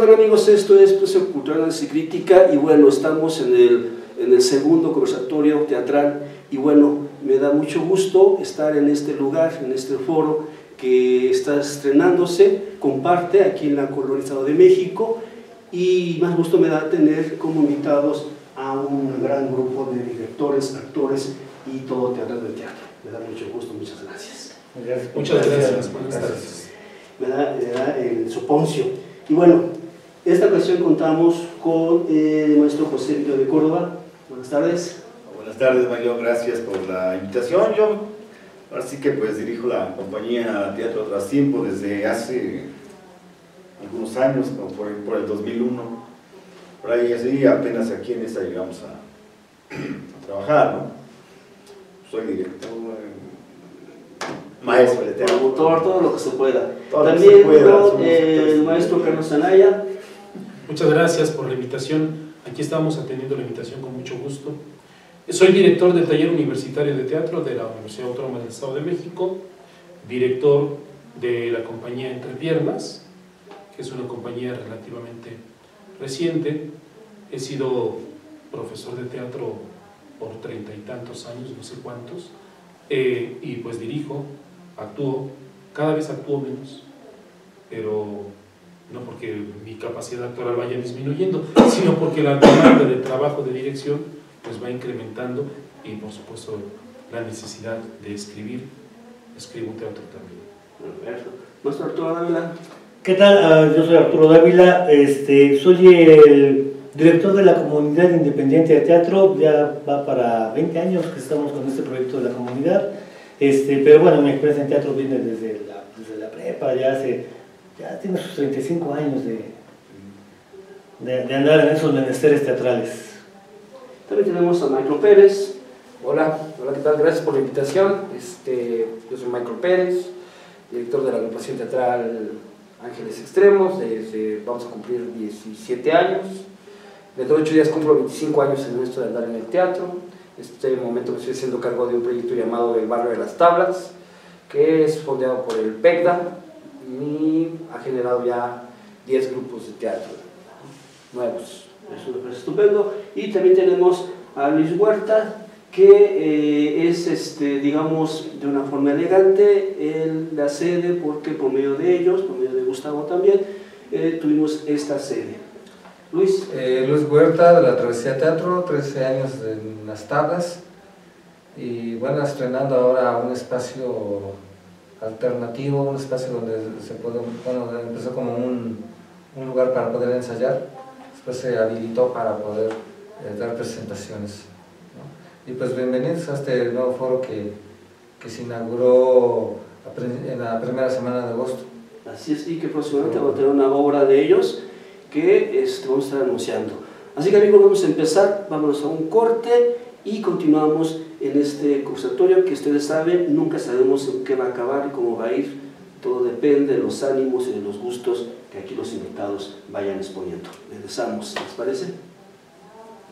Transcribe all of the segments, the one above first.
tardes amigos, esto es Expresión Cultural y Crítica y bueno, estamos en el, en el segundo conversatorio teatral y bueno, me da mucho gusto estar en este lugar, en este foro que está estrenándose, comparte aquí en la Colonia Estado de México y más gusto me da tener como invitados a un gran grupo de directores, actores y todo teatro de teatro. Me da mucho gusto, muchas gracias. Muchas gracias. Tardes. Me da, me da el soponcio. Y bueno, esta ocasión contamos con eh, el maestro José Víctor de Córdoba. Buenas tardes. Buenas tardes, Mario. Gracias por la invitación. Yo ahora sí que pues dirijo la compañía Teatro Trastiempo desde hace algunos años, como por, por el 2001. Por ahí así, apenas aquí en esta llegamos a, a trabajar, ¿no? Soy director, eh, maestro de teatro. Todo lo que se pueda. Todo lo que También se pueda, eh, el maestro Carlos Anaya. Muchas gracias por la invitación. Aquí estamos atendiendo la invitación con mucho gusto. Soy director del Taller Universitario de Teatro de la Universidad Autónoma del Estado de México, director de la compañía Entre Piernas, que es una compañía relativamente reciente. He sido profesor de teatro por treinta y tantos años, no sé cuántos, eh, y pues dirijo, actúo, cada vez actúo menos, pero no porque mi capacidad actoral vaya disminuyendo, sino porque la demanda de trabajo de dirección pues va incrementando y por supuesto la necesidad de escribir, escribo teatro también. Perfecto. Maestro Arturo Dávila. ¿Qué tal? Ah, yo soy Arturo Dávila, este, soy el director de la comunidad independiente de teatro, ya va para 20 años que estamos con este proyecto de la comunidad, este, pero bueno, mi experiencia en teatro viene desde la, desde la prepa, ya hace, ya tiene sus 35 años de, de, andar en esos menesteres teatrales. También tenemos a Michael Pérez. Hola, hola, ¿qué tal? Gracias por la invitación. Este, yo soy Michael Pérez, director de la agrupación teatral Ángeles Extremos, desde, vamos a cumplir 17 años. Dentro de 8 días cumplo 25 años en esto de andar en el teatro. Este momento me estoy haciendo cargo de un proyecto llamado El Barrio de las Tablas, que es fondeado por el PECDA y ha generado ya 10 grupos de teatro nuevos. Eso me parece estupendo. Y también tenemos a Luis Huerta, que eh, es, este, digamos, de una forma elegante el- la sede, porque por medio de ellos, por medio de Gustavo también, eh, tuvimos esta sede. Luis, Eh, Luis Huerta de la Travesía Teatro, 13 años en las tablas y bueno, estrenando ahora un espacio alternativo, un espacio donde se puede, bueno, empezó como un, un lugar para poder ensayar, después se habilitó para poder eh, dar presentaciones. ¿no? Y pues bienvenidos a este nuevo foro que, que se inauguró en la primera semana de agosto. así es, y que próximamente vamos a tener una obra de ellos que este, vamos a estar anunciando. Así que amigos, vamos a empezar, vámonos a un corte y continuamos en este conversatorio que ustedes saben, nunca sabemos en qué va a acabar y cómo va a ir, todo depende de los ánimos y de los gustos que aquí los invitados vayan exponiendo. Regresamos, ¿les parece?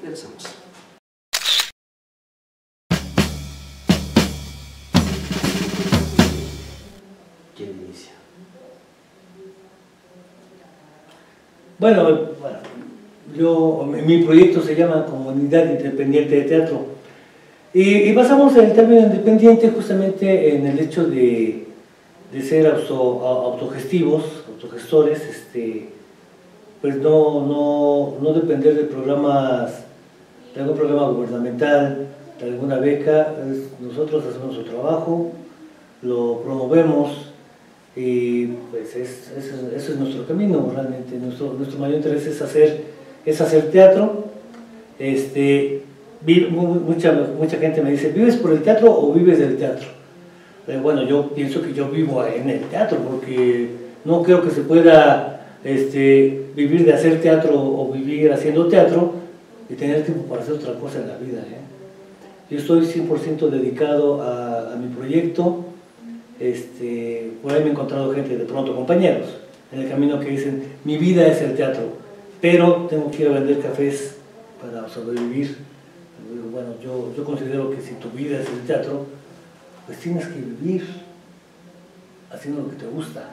Regresamos. ¿Quién inicia? Bueno, bueno, yo, mi proyecto se llama Comunidad Independiente de Teatro. Y, y basamos el término independiente justamente en el hecho de, de ser auto- autogestivos, autogestores, este, pues no, no, no depender de programas, de algún programa gubernamental, de alguna beca. Nosotros hacemos nuestro trabajo, lo promovemos y pues es, es- es nuestro camino realmente. Nuestro, nuestro mayor interés es hacer, es hacer teatro. Este, mucha, mucha gente me dice, ¿vives por el teatro o vives del teatro? Eh, bueno, yo pienso que yo vivo en el teatro porque no creo que se pueda este, vivir de hacer teatro o vivir haciendo teatro y tener tiempo para hacer otra cosa en la vida. ¿eh? Yo estoy 100% dedicado a, a mi proyecto. Este, por ahí me he encontrado gente, de pronto compañeros, en el camino que dicen, mi vida es el teatro, pero tengo que ir a vender cafés para sobrevivir. Bueno, yo, yo considero que si tu vida es el teatro, pues tienes que vivir haciendo lo que te gusta,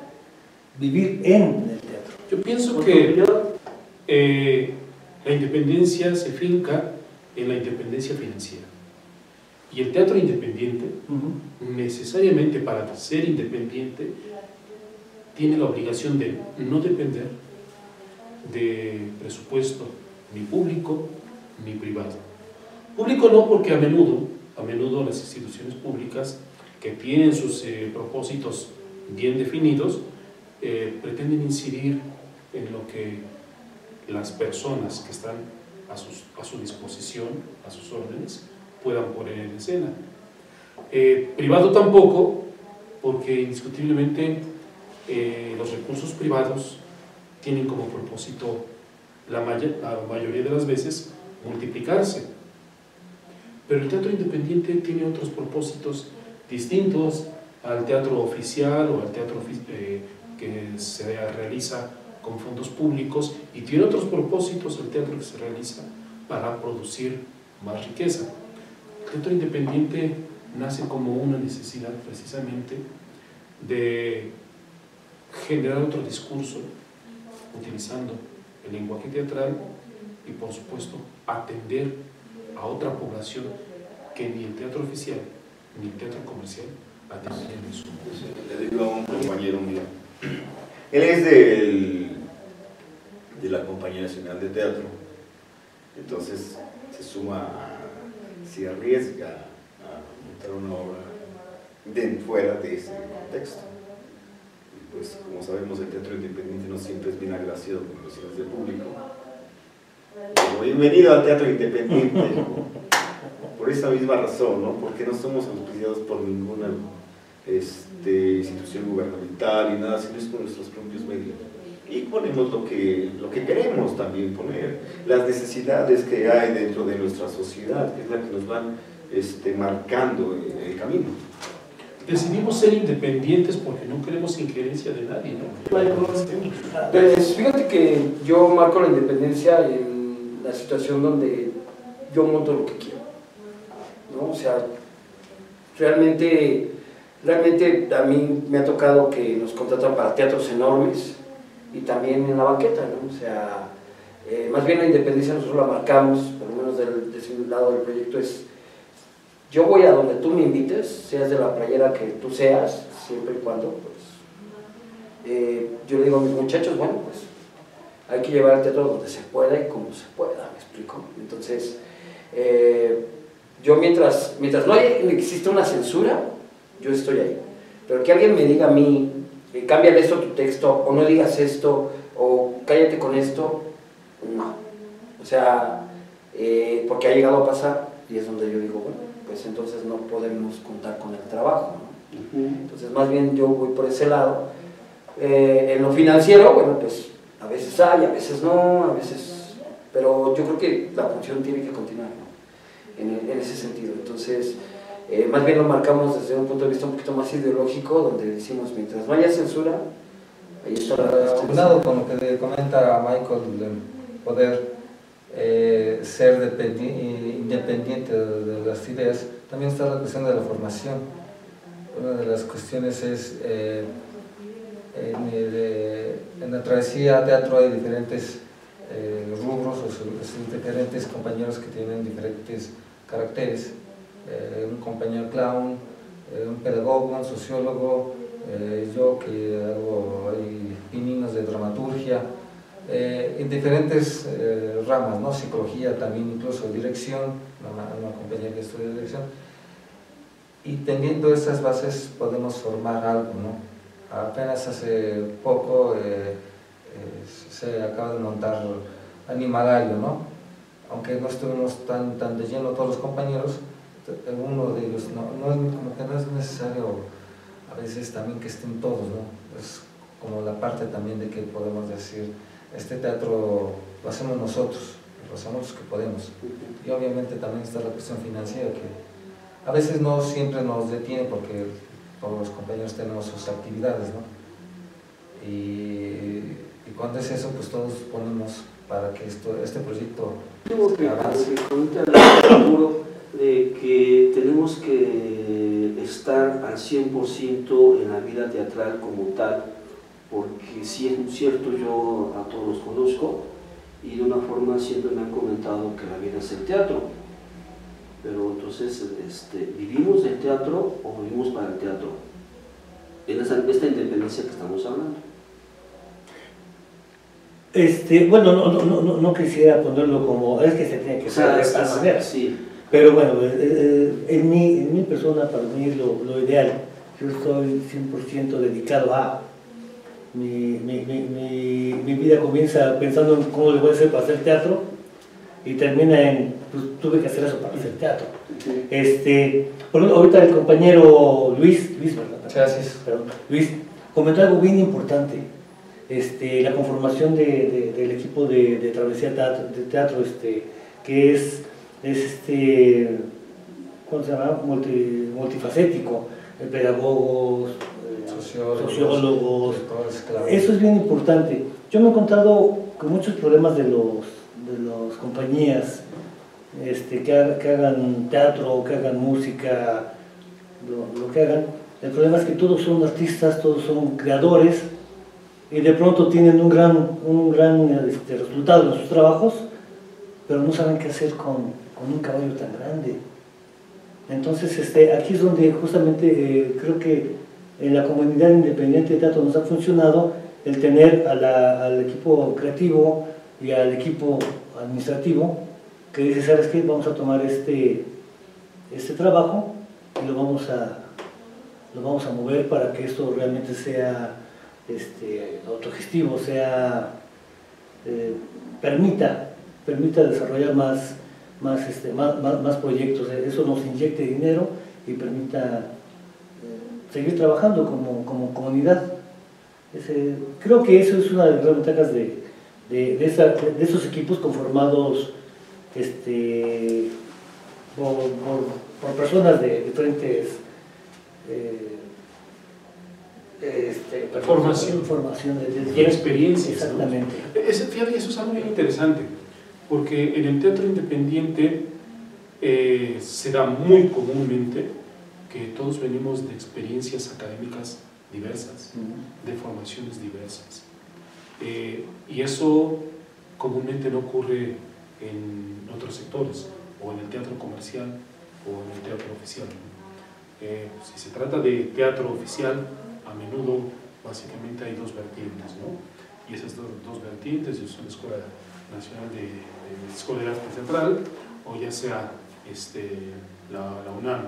vivir en el teatro. Yo pienso que eh, la independencia se finca en la independencia financiera. Y el teatro independiente, necesariamente para ser independiente, tiene la obligación de no depender de presupuesto ni público ni privado. Público no, porque a menudo, a menudo las instituciones públicas que tienen sus eh, propósitos bien definidos, eh, pretenden incidir en lo que las personas que están a, su disposición, a sus órdenes, puedan poner en escena. Eh, privado tampoco, porque indiscutiblemente los recursos privados tienen como propósito la, la mayoría de las veces multiplicarse. Pero el teatro independiente tiene otros propósitos distintos al teatro oficial o al teatro eh, que se realiza con fondos públicos y tiene otros propósitos el teatro que se realiza para producir más riqueza. El teatro independiente nace como una necesidad precisamente de generar otro discurso utilizando el lenguaje teatral y por supuesto atender a otra población que ni el teatro oficial ni el teatro comercial atienden en su... Le digo a un compañero mío, él es del, de la Compañía Nacional de Teatro, entonces se suma, se arriesga a montar una obra de fuera de ese contexto. Pues como sabemos el teatro independiente no siempre es bien agraciado con los de público. Bienvenido al teatro independiente, por esa misma razón, ¿no? porque no somos auspiciados por ninguna este, institución gubernamental y nada, sino es con nuestros propios medios. Y ponemos lo que, lo que queremos también poner, las necesidades que hay dentro de nuestra sociedad, que es la que nos van este, marcando el camino decidimos ser independientes porque no queremos injerencia de nadie. ¿no? Pues, fíjate que yo marco la independencia en la situación donde yo monto lo que quiero. ¿no? O sea, realmente, realmente a mí me ha tocado que nos contratan para teatros enormes y también en la banqueta. ¿no? O sea, eh, más bien la independencia nosotros la marcamos, por lo menos del, lado del proyecto, es yo voy a donde tú me invites, seas de la playera que tú seas, siempre y cuando, pues, eh, yo le digo a mis muchachos, bueno, pues, hay que llevar el teatro donde se pueda y como se pueda, me explico. Entonces, eh, yo mientras, mientras no existe una censura, yo estoy ahí. Pero que alguien me diga a mí, eh, cámbiale esto tu texto, o no digas esto, o cállate con esto, no. O sea, eh, porque ha llegado a pasar, y es donde yo digo, bueno, pues entonces no podemos contar con el trabajo. Entonces más bien yo voy por ese lado. Eh, en lo financiero, bueno, pues a veces hay, a veces no, a veces... Pero yo creo que la función tiene que continuar en, ese sentido. Entonces, eh, más bien lo marcamos desde un punto de vista un poquito más ideológico, donde decimos, mientras no haya censura, ahí está la... lado con lo que comenta Michael, de poder eh, ser independiente de, las ideas, también está la cuestión de la formación. Una de las cuestiones es, eh, en, la travesía teatro hay diferentes eh, rubros, o diferentes compañeros que tienen diferentes caracteres. un compañero clown, un pedagogo, un sociólogo, yo que hago pininos de dramaturgia, eh, en diferentes eh, ramas, ¿no? psicología también, incluso dirección, una, compañía que estudia dirección, y teniendo esas bases podemos formar algo. ¿no? Apenas hace poco eh, se acaba de montar Animalario, ¿no? aunque no estuvimos tan, tan de lleno todos los compañeros, uno de ellos, no, no es, no es necesario a veces también que estén todos, ¿no? es como la parte también de que podemos decir este teatro lo hacemos nosotros, lo hacemos los que podemos. Y obviamente también está la cuestión financiera que a veces no siempre nos detiene porque todos los compañeros tenemos sus actividades, ¿no? Y, cuando es eso, pues todos ponemos para que esto, este proyecto avance. de que tenemos que estar al 100% en la vida teatral como tal porque si es cierto, yo a todos los conozco y de una forma siempre me han comentado que la vida es el teatro. Pero entonces, este, ¿vivimos del teatro o vivimos para el teatro? En esta, esta independencia que estamos hablando. Este, bueno, no, no, no, no quisiera ponerlo como, es que se tiene que hacer de esta manera. Sí. Pero bueno, eh, eh, en, mi, en mi persona, para mí, lo, lo ideal, yo estoy 100% dedicado a. Mi, mi, mi, mi, vida comienza pensando en cómo le voy a hacer para hacer teatro y termina en, pues tuve que hacer eso para hacer teatro. Este, por ejemplo, ahorita el compañero Luis, Luis, ¿verdad? Gracias. Perdón, Luis, comentó algo bien importante. Este, la conformación de, de, del equipo de, de Travesía Teatro, de teatro este, que es, es este, ¿cómo se llama? Multi, multifacético, eh, pedagogos, eh, Sociólogos, sociólogos. Eso es bien importante. Yo me he encontrado con muchos problemas de los compañías este, que, ha- que hagan teatro, que hagan música, lo, que hagan. El problema es que todos son artistas, todos son creadores y de pronto tienen un gran, un gran este, resultado en sus trabajos, pero no saben qué hacer con, con un caballo tan grande. Entonces, este, aquí es donde justamente eh, creo que en la comunidad independiente de teatro nos ha funcionado el tener al equipo creativo y al equipo administrativo que dice, ¿sabes qué? Vamos a tomar este, este trabajo y lo vamos a, lo vamos a mover para que esto realmente sea este, autogestivo, sea, eh, permita, permita desarrollar más, más, este, más, más, más proyectos, eso nos inyecte dinero y permita eh, seguir trabajando como, como comunidad. Creo que eso es una de las ventajas de, de, de, esa- de esos equipos conformados este, por, por- por personas de diferentes eh, este, Formación. formación de, Y experiencias, ¿no? Exactamente. Ese- fíjate eso es algo bien interesante, porque en el teatro independiente eh, se da muy comúnmente que todos venimos de experiencias académicas diversas, de formaciones diversas. Eh, y eso comúnmente no ocurre en otros sectores, o en el teatro comercial, o en el teatro oficial. Eh, si se trata de teatro oficial, a menudo básicamente hay dos vertientes, ¿no? Y esas dos, dos vertientes son la Escuela Nacional de, de Escuela de Arte Teatral, o ya sea este, la, la UNAM.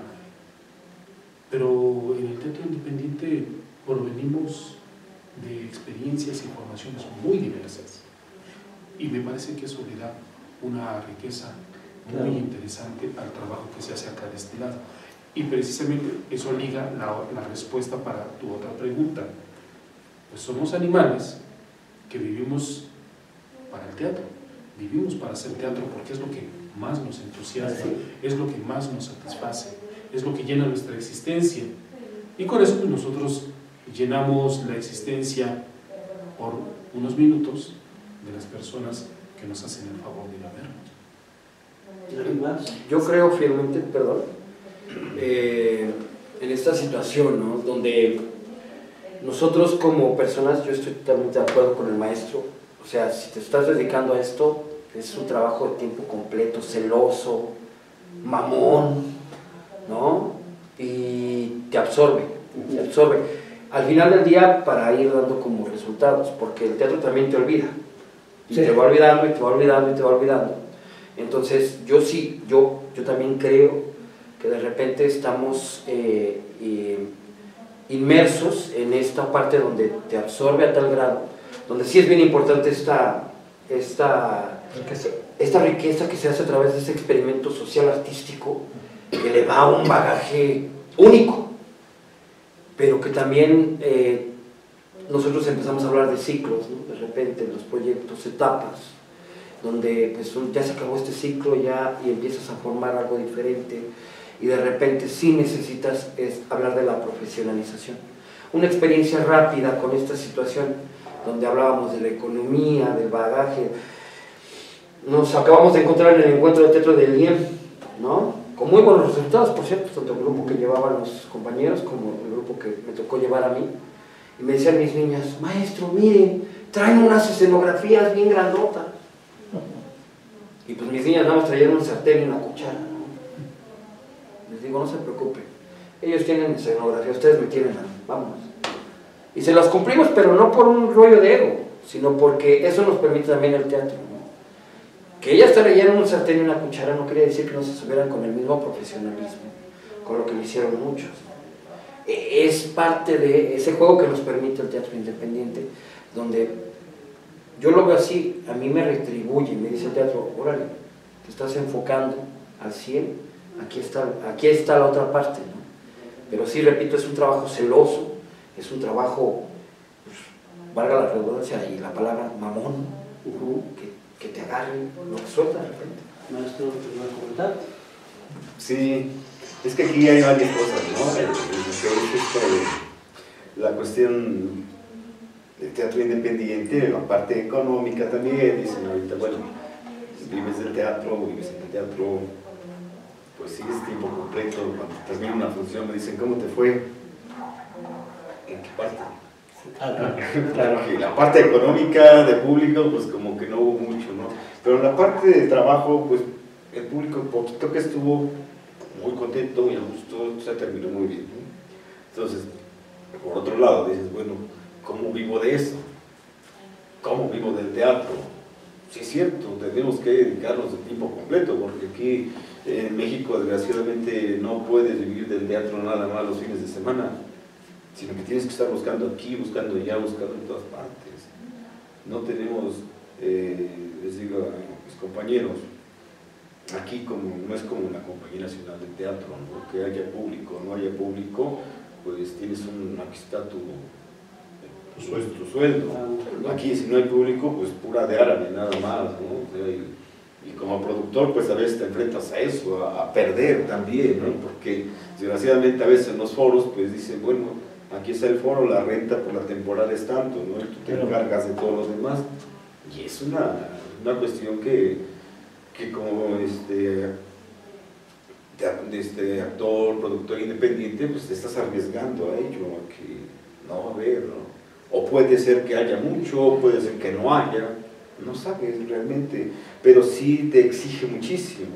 Pero en el teatro independiente provenimos de experiencias y formaciones muy diversas. Y me parece que eso le da una riqueza muy Claro. interesante al trabajo que se hace acá de este lado. Y precisamente eso liga la, la respuesta para tu otra pregunta. Pues somos animales que vivimos para el teatro, vivimos para hacer teatro porque es lo que más nos entusiasma, es lo que más nos satisface, es lo que llena nuestra existencia. Y con eso pues, nosotros llenamos la existencia por unos minutos de las personas que nos hacen el favor de ir a vernos. Yo creo fielmente, perdón, eh, en esta situación, ¿no? Donde nosotros como personas, yo estoy totalmente de acuerdo con el maestro, o sea, si te estás dedicando a esto, es un trabajo de tiempo completo, celoso, mamón, ¿no? Y te absorbe, te absorbe. Al final del día, para ir dando como resultados, porque el teatro también te olvida. Y Sí. te va olvidando, y te va olvidando, y te va olvidando. Entonces, yo sí, yo, yo también creo que de repente estamos eh, eh, inmersos en esta parte donde te absorbe a tal grado, donde sí es bien importante esta, esta, esta riqueza que se hace a través de ese experimento social artístico que le da un bagaje único, pero que también eh, nosotros empezamos a hablar de ciclos, de repente, los proyectos, etapas, donde pues, ya se acabó este ciclo ya y empiezas a formar algo diferente y de repente sí necesitas es hablar de la profesionalización. Una experiencia rápida con esta situación donde hablábamos de la economía, del bagaje. Nos acabamos de encontrar en el encuentro de teatro del IEM, ¿no? Con muy buenos resultados, por cierto, tanto el grupo que llevaban los compañeros como el grupo que me tocó llevar a mí. Y me decían mis niñas, maestro, miren, traen unas escenografías bien grandotas. Y pues mis niñas nada más traían un sartén y una cuchara. Les digo, no se preocupen. Ellos tienen escenografía, ustedes me tienen a vámonos. Y se las cumplimos, pero no por un rollo de ego, sino porque eso nos permite también el teatro. Que ellas trajeran un sartén y una cuchara no quiere decir que no se subieran con el mismo profesionalismo, con lo que lo hicieron muchos. E- Es parte de ese juego que nos permite el teatro independiente, donde yo lo veo así, a mí me retribuye, me dice el teatro, órale, te estás enfocando al 100, aquí está, aquí está la otra parte. Pero sí, repito, es un trabajo celoso, es un trabajo, pues, valga la redundancia y la palabra mamón, Ujú. que, que te agarre lo que suelta de repente. Maestro, ¿te comentar? Sí, es que aquí hay varias cosas, ¿no? El- el- es la cuestión del teatro independiente, la parte económica también, dicen ahorita, bueno, vives del teatro, vives en el teatro, pues sigues tiempo completo, cuando termina una función me dicen, ¿cómo te fue? ¿En qué parte? Que la parte económica de público, pues como que no hubo mucho, ¿no? Pero en la parte de trabajo, pues el público, poquito que estuvo, muy contento, muy a gusto, se terminó muy bien. Entonces, por otro lado, dices, bueno, ¿cómo vivo de eso? ¿Cómo vivo del teatro? Sí, es cierto, tenemos que dedicarnos de tiempo completo, porque aquí en México, desgraciadamente, no puedes vivir del teatro nada más los fines de semana, sino que tienes que estar buscando aquí, buscando allá, buscando en todas partes. No tenemos, eh, les digo a mis compañeros, aquí como, no es como la Compañía Nacional de Teatro, ¿no? que haya público, no haya público, pues tienes un, aquí está tu, tu sueldo. Tu sueldo. Aquí si no hay público, pues pura de árabe, nada más, ¿no? Y como productor, pues a veces te enfrentas a eso, a, a perder también, ¿no? Porque desgraciadamente a veces en los foros, pues dicen, bueno, aquí está el foro, la renta por la temporada es tanto, ¿no? Y tú te encargas de todos los demás. Y es una, una cuestión que, que como este, este actor, productor independiente, pues te estás arriesgando a ello, a que no va a haber, ¿no? O puede ser que haya mucho, puede ser que no haya, no sabes realmente, pero sí te exige muchísimo,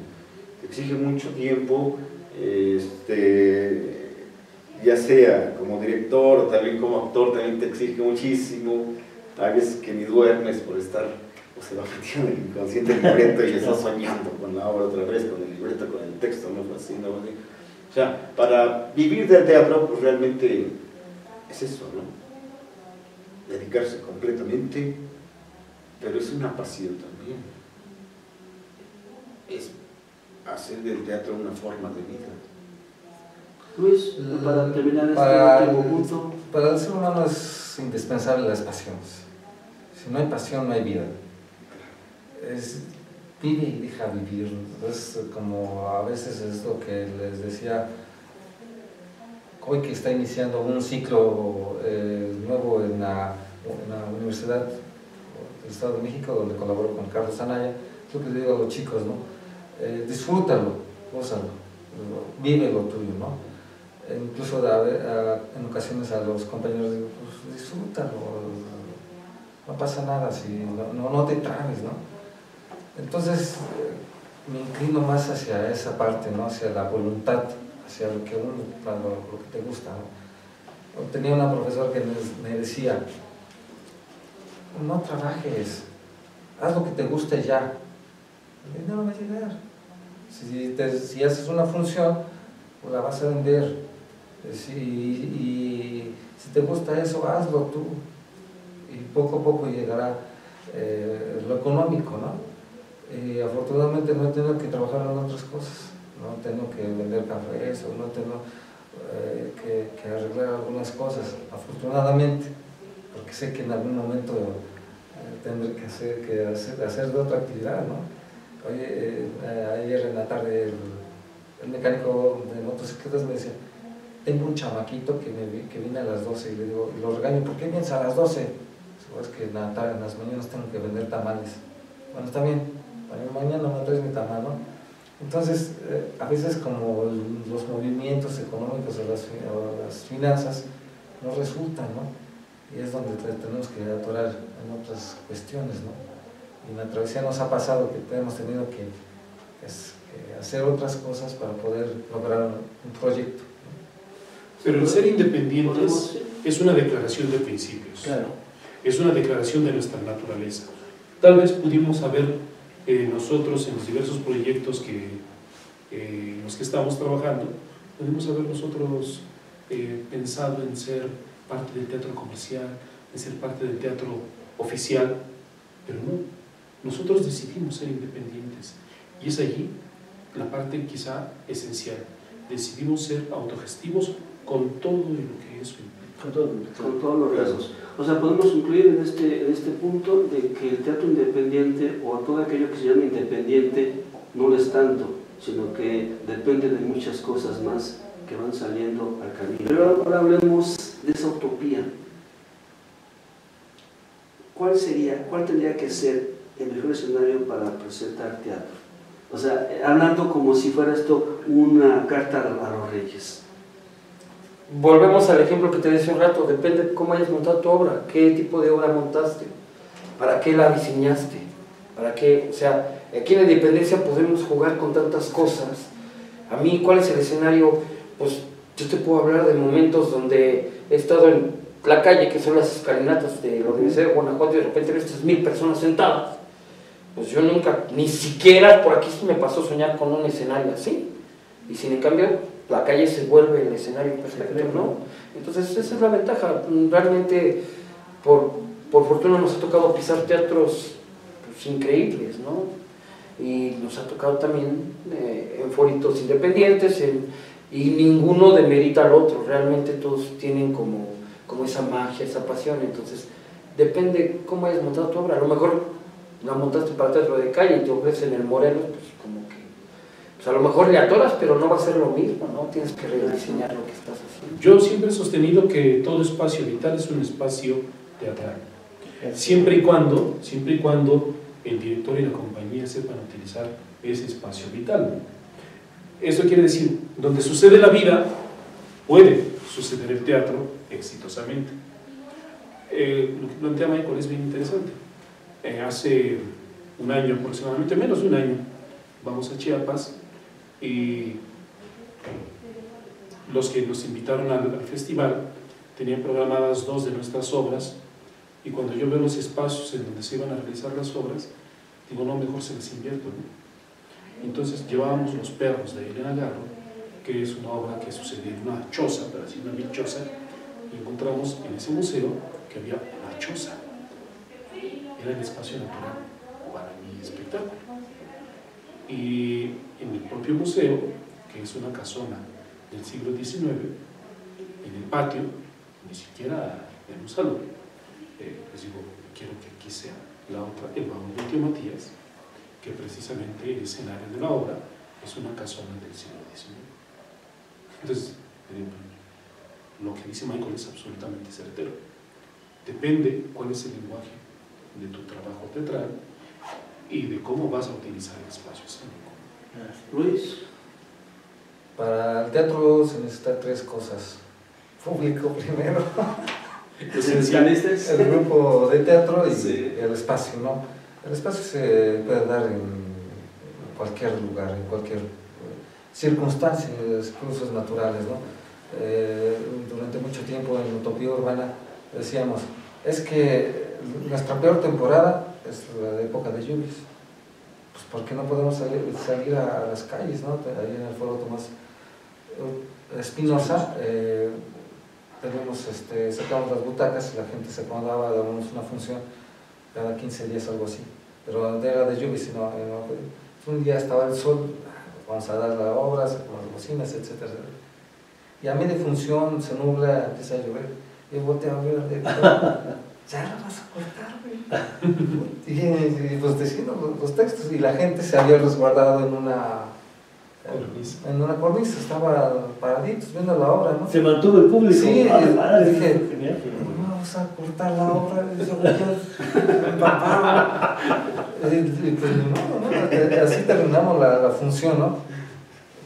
te exige mucho tiempo, este, ya sea como director o también como actor, también te exige muchísimo, hay veces que ni duermes por estar, o se va metiendo en el inconsciente el libreto y estás soñando con la obra otra vez, con el libreto, con el texto, ¿no? Así, ¿no? Así. O sea, para vivir del teatro, pues realmente es eso, ¿no? Dedicarse completamente, pero es una pasión también. Es hacer del teatro una forma de vida. Luis, para terminar este Para último punto. Para el ser humano es indispensable las pasiones. Si no hay pasión, no hay vida. Es, vive y deja vivir. Es como a veces es lo que les decía, hoy que está iniciando un ciclo eh, nuevo en la, en la Universidad del Estado de México, donde colaboro con Carlos Anaya, es lo que digo a los chicos, ¿no? Eh, disfrútalo, gózalo, vive lo tuyo, ¿no? Incluso a- a- en ocasiones a los compañeros digo, pues disfrútalo, no pasa nada, si no, no, te trabes, ¿no? Entonces eh, me inclino más hacia esa parte, ¿no? Hacia la voluntad, hacia lo que uno, lo, lo que te gusta. Tenía una profesora que me, decía, no trabajes, haz lo que te guste ya, el dinero va a llegar. Si, si haces una función, pues la vas a vender. Si, y si te gusta eso, hazlo tú. Y poco a poco llegará eh, lo económico, ¿no? Y afortunadamente no he tenido que trabajar en otras cosas. No he tenido que vender cafés o no tengo eh, que, arreglar algunas cosas, afortunadamente, porque sé que en algún momento eh, tendré que hacer, que hacer, hacer de otra actividad, ¿no? Oye, ayer en la tarde el, el mecánico de motocicletas me decía, tengo un chamaquito que, me, que viene a las 12 y le digo, y lo regaño, ¿por qué vienes a las 12? Digo, es que en, la tarde, en las mañanas tengo que vender tamales. Bueno, está bien, mañana- me traes mi tamal, ¿no? Entonces, eh, a veces como los movimientos económicos o las, o las finanzas no resultan, ¿no? y es donde tenemos que atorar en otras cuestiones, ¿no? Y en la travesía nos ha pasado que hemos tenido que, hacer otras cosas para poder lograr un proyecto. Pero el ser independientes es una declaración de principios. Claro. Es una declaración de nuestra naturaleza. Tal vez pudimos haber eh, nosotros en los diversos proyectos que, eh, en los que estamos trabajando, pudimos haber nosotros eh, pensado en ser parte del teatro comercial, en ser parte del teatro oficial, pero no, nosotros decidimos ser independientes y es allí la parte quizá esencial. Decidimos ser autogestivos con todo lo que eso implica. Con, todo, con todos los rasgos. O sea, podemos incluir en este, en este punto de que el teatro independiente o todo aquello que se llama independiente no lo es tanto, sino que depende de muchas cosas más que van saliendo al camino. Pero ahora hablemos de esa utopía. ¿Cuál sería, cuál tendría que ser el mejor escenario para presentar teatro? O sea, hablando como si fuera esto una carta a los reyes. Volvemos al ejemplo que te decía un rato, depende de cómo hayas montado tu obra, qué tipo de obra montaste, para qué la diseñaste, para qué, o sea, aquí en la Independencia podemos jugar con tantas cosas. A mí, ¿cuál es el escenario? Pues yo te puedo hablar de momentos donde he estado en la calle, que son las escalinatas de la de Guanajuato, y de repente ves estas mil personas sentadas. Pues yo nunca, ni siquiera por aquí me pasó soñar con un escenario así. Y sin en cambio, la calle se vuelve el escenario perfecto, ¿no? Entonces esa es la ventaja. Realmente, por, por fortuna nos ha tocado pisar teatros pues, increíbles, ¿no? Y nos ha tocado también eh, en foritos independientes, en, y ninguno demerita al otro, realmente todos tienen como, como esa magia, esa pasión, entonces depende cómo hayas montado tu obra, a lo mejor la montaste para teatro de calle y te ofrecen el Morelos, pues como pues a lo mejor le atoras, pero no va a ser lo mismo, ¿no? Tienes que rediseñar lo que estás haciendo. Yo siempre he sostenido que todo espacio vital es un espacio teatral, siempre y cuando, siempre y cuando el director y la compañía sepan utilizar ese espacio vital. Eso quiere decir, donde sucede la vida, puede suceder el teatro exitosamente. Eh, lo que plantea Michael es bien interesante. Eh, hace un año aproximadamente, menos de un año, vamos a Chiapas y los que nos invitaron al, festival tenían programadas dos de nuestras obras y cuando yo veo los espacios en donde se iban a realizar las obras, digo, no, mejor se les invierto. Entonces llevábamos Los perros de Elena Garro, que es una obra que sucedía en una choza, para decir una choza, y encontramos en ese museo que había una choza. Era el espacio natural para mi espectáculo. Y en el propio museo, que es una casona del siglo XIX, en el patio, ni siquiera en un salón, eh, les digo, quiero que aquí sea la otra, el baúl de Tío Matías, que precisamente el escenario de la obra es una casona del siglo XIX. Entonces, lo que dice Michael es absolutamente certero. Depende cuál es el lenguaje de tu trabajo teatral y de cómo vas a utilizar el espacio escénico. Luis. Para el teatro se necesitan tres cosas. Público primero. el grupo de teatro y el espacio, ¿no? El espacio se puede dar en cualquier lugar, en cualquier circunstancia, incluso naturales. ¿no? Eh, durante mucho tiempo en Utopía Urbana decíamos, es que nuestra peor temporada es la época de lluvias. Pues ¿por qué no podemos salir, salir a, las calles? ¿no? Ahí en el foro Tomás Espinosa eh, tenemos, este, sacamos las butacas y la gente se acomodaba, dábamos una función cada 15 días, algo así. Pero no era de lluvia, sino un día estaba el sol, vamos a dar la obra, con las bocinas, etc. Y a mí de función se nubla, empieza a llover. Y yo volteo a ver, ya lo vas a cortar, güey. y, pues diciendo los, textos, y la gente se había resguardado en una en una cornisa, estaba paraditos viendo la obra, ¿no? Se mantuvo el público. Sí, ah, dije, vamos a cortar la obra, papá. y, pues no, no, así terminamos la, la, función, ¿no?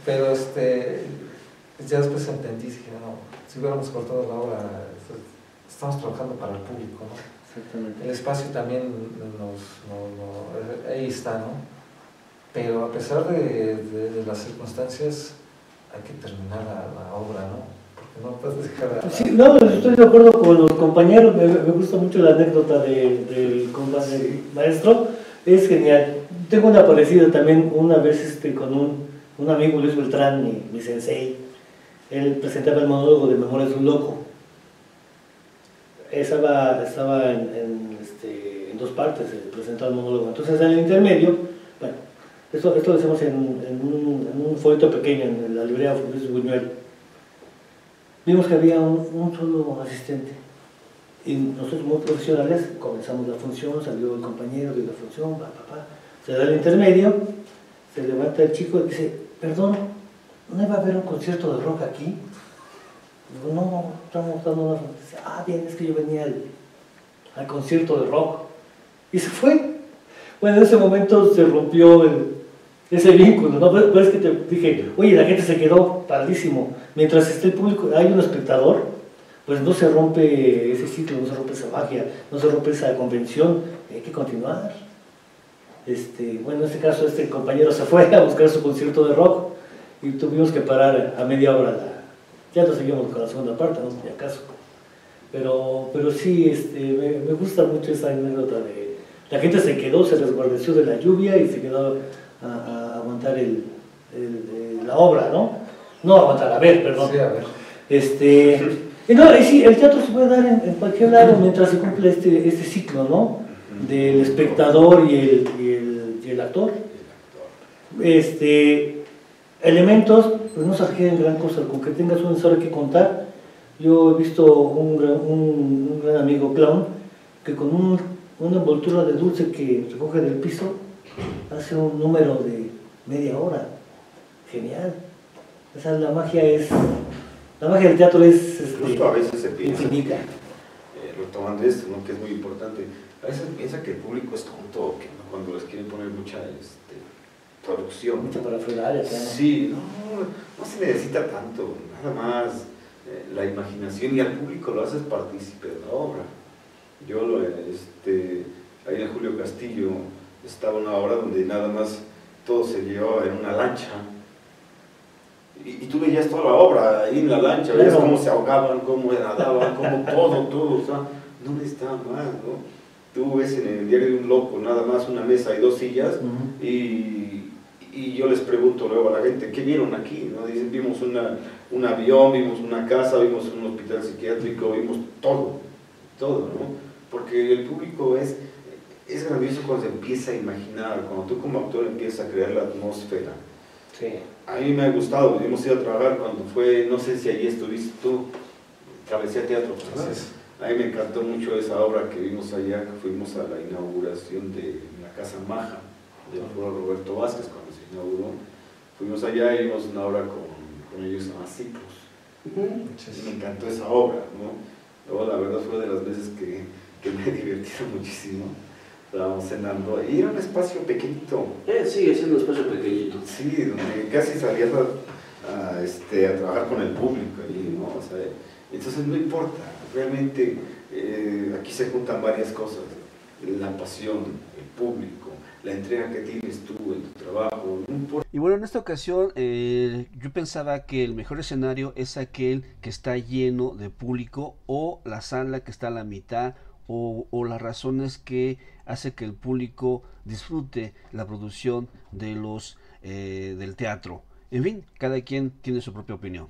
Pero este, ya después entendí, dije, no, si hubiéramos cortado la obra, estamos trabajando para el público, ¿no? Exactamente. El espacio también nos, nos- nos- ahí está, ¿no? Pero a pesar de, de- de las circunstancias, hay que terminar la, la obra, ¿no? Porque no puedes dejar a- Sí, no, estoy de acuerdo con los compañeros, me, me gusta mucho la anécdota de- del compa- del maestro, es genial. Tengo una parecida también, una vez este, con un, un amigo Luis Beltrán, mi, mi sensei, él presentaba el monólogo de Memorias de un Loco. Estaba, estaba en, en, este, en dos partes, eh, presentaba el monólogo. Entonces en el intermedio, bueno, esto, esto lo hacemos en, un, en folleto pequeño, en la librería Luis Buñuel vimos que había un, solo asistente. Y nosotros muy profesionales comenzamos la función, salió el compañero de la función, pa, pa, pa. se da el intermedio, se levanta el chico y dice, perdón, ¿no iba a haber un concierto de rock aquí? No, estamos dando una... Dice, ah, bien, es que yo venía al, al concierto de rock. Y se fue. Bueno, en ese momento se rompió ese vínculo, ¿no? Pero que te dije, oye, la gente se quedó paradísimo. Mientras esté el público, hay un espectador, pues no se rompe ese ciclo, no se rompe esa magia, no se rompe esa convención, hay que continuar. Este, bueno, en este caso, este compañero se fue a buscar su concierto de rock y tuvimos que parar a media hora. la- ya no seguimos con la segunda parte, no si acaso. Pero, pero sí, este, me, me gusta mucho esa anécdota de la gente se quedó, se resguardeció de la lluvia y se quedó a, a aguantar el, el- el- la obra, ¿no? No aguantar, a ver, perdón. Sí, a ver. Este, y no, y sí, el teatro se puede dar en, en cualquier lado mientras se cumple este, este ciclo, ¿no? Del espectador y el, y el, y el actor. Este, elementos, pues no se requieren gran cosa, con que tengas una historia que contar. Yo he visto un gran, un, un gran amigo clown que con un- una envoltura de dulce que recoge del piso hace un número de media hora. Genial. O sea, la magia es. La magia del teatro es este, Justo a veces se piensa, infinita. eh, retomando esto, ¿no? que es muy importante, a veces piensa que el público es tonto, que cuando les quieren poner mucha este, producción. Mucha parafernalia. Sí, no, no se necesita tanto, nada más eh, la imaginación y al público lo haces partícipe de la obra. Yo, lo, este, ahí en Julio Castillo, estaba una obra donde nada más todo se llevaba en una lancha. Y, y tú veías toda la obra ahí en la lancha, veías Claro. cómo se ahogaban, cómo nadaban, cómo todo, todo, o sea, no necesitaba más, ¿no? Tú ves en el diario de un loco nada más una mesa y dos sillas, y, y yo les pregunto luego a la gente, ¿qué vieron aquí? ¿No? Dicen, vimos una, un avión, vimos una casa, vimos un hospital psiquiátrico, vimos todo, todo, ¿no? Porque el público es, es grandioso cuando se empieza a imaginar, cuando tú como actor empiezas a crear la atmósfera. Sí. A mí me ha gustado, hemos ido a trabajar cuando fue, no sé si allí estuviste tú, Travesía Teatro, es. A mí me encantó mucho esa obra que vimos allá, que fuimos a la inauguración de la Casa Maja, del foro Roberto Vázquez, inauguró. Fuimos allá y vimos una obra con, con ellos, llama Ciclos. Y me encantó esa obra, ¿no? Luego, la verdad, fue de las veces que, que me he divertido muchísimo. Estábamos cenando y era un espacio pequeñito, Eh, sigue siendo un espacio pequeñito. sí, donde casi salías a, a, este, a trabajar con el público allí, ¿no? O sea, entonces no importa, realmente eh, aquí se juntan varias cosas, la pasión, el público, la entrega que tienes tú en tu trabajo, no importa. Y bueno, en esta ocasión eh, yo pensaba que el mejor escenario es aquel que está lleno de público o la sala que está a la mitad o, o las razones que hace que el público disfrute la producción de los eh, del teatro. En fin, cada quien tiene su propia opinión.